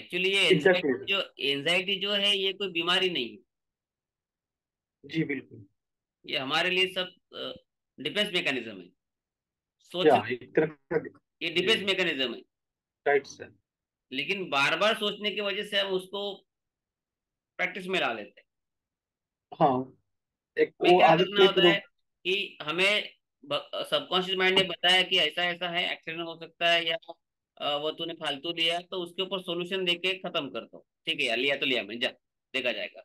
Actually ये जो anxiety जो है ये कोई बीमारी नहीं है। जी बिल्कुल। ये हमारे लिए सब डिफेंस मैकेनिज्म है। सोच ये डिफेंस मैकेनिज्म है। राइट सर लेकिन बार बार सोचने की वजह से हम उसको प्रैक्टिस में ला लेते हैं। हाँ। एक वो क्या आदत करना होता है कि हमें सबकॉन्शियस माइंड ने बताया कि ऐसा ऐसा है एक्सीडेंट हो सकता है या वो तूने फालतू लिया तो उसके ऊपर सोल्यूशन देके खत्म कर दो। ठीक है यार, लिया तो लिया मैंने, जा, देखा जाएगा।